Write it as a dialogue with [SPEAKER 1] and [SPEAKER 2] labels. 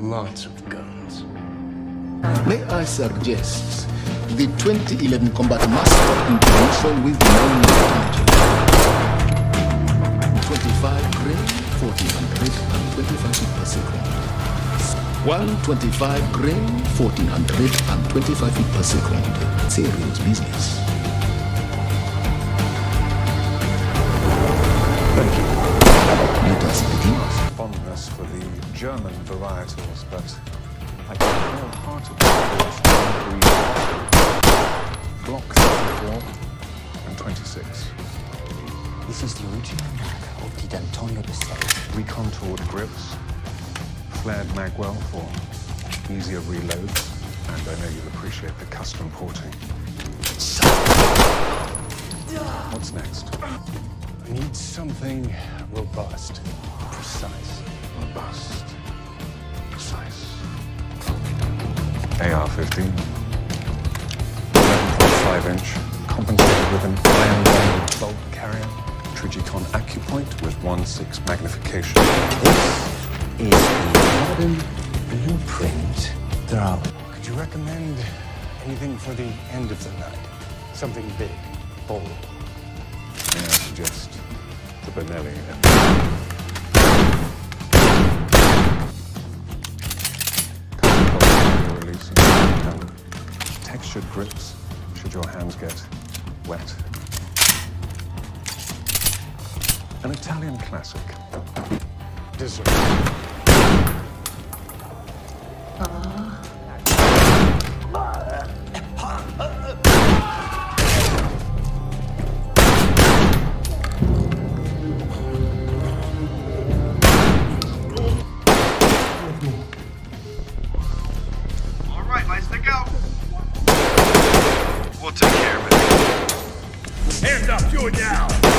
[SPEAKER 1] Lots of guns.
[SPEAKER 2] May I suggest the 2011 Combat Master International with 9 damage. 25 grain, 1425 feet per second. 125 grain, 1425 feet per second. Serious business. Thank you. Let us begin.
[SPEAKER 3] For the German varietals, but I get wholeheartedly Glock 34 and 26.
[SPEAKER 4] This is the original mag of the D'Antonio de Sales.
[SPEAKER 3] Recontoured grips, flared magwell for easier reloads, and I know you'll appreciate the custom porting. What's next?
[SPEAKER 1] I need something robust,
[SPEAKER 3] AR-15. 11.5 inch, compensated with an iron bolt carrier. Trijicon AccuPoint with 1.6 magnification.
[SPEAKER 4] This is the modern blueprint. There are
[SPEAKER 1] Could you recommend anything for the end of the night? Something big, bold.
[SPEAKER 3] May I suggest the Benelli textured grips should your hands get wet. An Italian classic.
[SPEAKER 1] Dessert.
[SPEAKER 5] All
[SPEAKER 6] Up, you down.